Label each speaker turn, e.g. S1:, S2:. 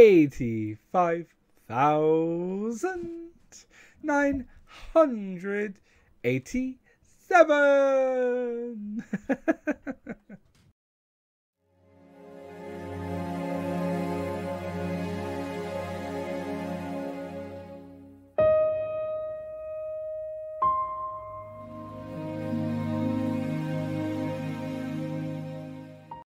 S1: eighty-five thousand nine hundred eighty-seven.